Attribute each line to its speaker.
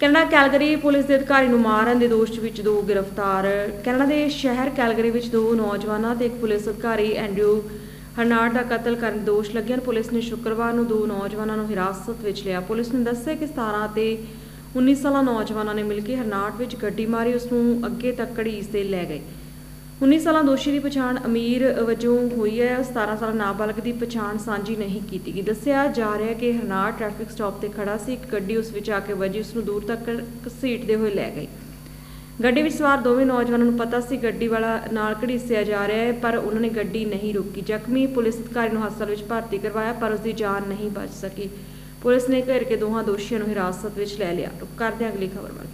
Speaker 1: Canada Calgary police ਦੇ ਅਧਿਕਾਰੀ ਨੂੰ ਮਾਰਨ ਦੇ ਦੋਸ਼ ਵਿੱਚ ਦੋ ਗ੍ਰਿਫਤਾਰ। ਕੈਨੇਡਾ ਦੇ ਸ਼ਹਿਰ ਕੈਲਗਰੀ ਵਿੱਚ ਦੋ ਨੌਜਵਾਨਾਂ ਤੇ ਇੱਕ ਪੁਲਿਸ ਅਧਿਕਾਰੀ, ਐਂਡਰਿਊ ਹਰਨਾਰਡ ਦਾ ਕਤਲ ਕਰਨ ਦੇ ਦੋਸ਼ ਲੱਗਿਆ ਪੁਲਿਸ ਨੇ ਸ਼ੁੱਕਰਵਾਰ ਨੂੰ ਦੋ ਨੌਜਵਾਨਾਂ ਨੂੰ ਹਿਰਾਸਤ ਵਿੱਚ ਲਿਆ। ਪੁਲਿਸ ਨੇ ਦੱਸਿਆ ਕਿ 17 ਅਤੇ 19 ਸਾਲਾ ਨੌਜਵਾਨਾਂ ਨੇ ਮਿਲ ਕੇ ਹਰਨਾਰਡ ਵਿੱਚ ਗੱਡੀ ਮਾਰੀ, ਉਸ ਨੂੰ ਅੱਗੇ ਤੱਕ ਘੜੀਸ ਤੇ ਲੈ ਗਏ। 19 ਸਾਲਾਂ ਦੋਸ਼ੀ ਦੀ ਪਛਾਣ ਅਮੀਰ ਵਜੋਂ ਹੋਈ ਹੈ। 17 ਸਾਲਾਂ ਨਾਬਾਲਗ ਦੀ ਪਛਾਣ ਸਾਂਝੀ ਨਹੀਂ ਕੀਤੀ ਗਈ। ਦੱਸਿਆ ਜਾ ਰਿਹਾ ਹੈ ਕਿ ਹਰਨਾਰ ਟ੍ਰੈਫਿਕ ਸਟਾਪ ਤੇ ਖੜਾ ਸੀ। ਇੱਕ ਗੱਡੀ ਉਸ ਵਿੱਚ ਆ ਕੇ ਵੱਜੀ। ਉਸ ਨੂੰ ਦੂਰ ਤੱਕ ਘਸੀਟਦੇ ਹੋਏ ਲੈ ਗਈ। ਗੱਡੀ ਵਿੱਚ ਸਵਾਰ ਦੋਵੇਂ ਨੌਜਵਾਨਾਂ ਨੂੰ ਪਤਾ ਸੀ ਗੱਡੀ ਵਾਲਾ ਨਾਲ ਘੜੀਸਿਆ ਜਾ ਰਿਹਾ ਹੈ, ਪਰ ਉਹਨਾਂ ਨੇ ਗੱਡੀ ਨਹੀਂ ਰੋਕੀ। ਜ਼ਖਮੀ ਪੁਲਿਸ ਅਧਿਕਾਰੀ ਨੂੰ ਹਸਪਤਾਲ ਵਿੱਚ ਭਰਤੀ ਕਰਵਾਇਆ, ਪਰ ਉਸ ਦੀ ਜਾਨ ਨਹੀਂ ਬਚ ਸਕੀ। ਪੁਲਿਸ ਨੇ ਘੇਰ ਕੇ ਦੋਹਾਂ ਦੋਸ਼ੀਆਂ ਨੂੰ ਹਿਰਾਸਤ ਵਿੱਚ ਲੈ ਲਿਆ। ਰੁਕ ਕਰਦੇ ਅਗਲੀ ਖਬਰ ਵੱਲ।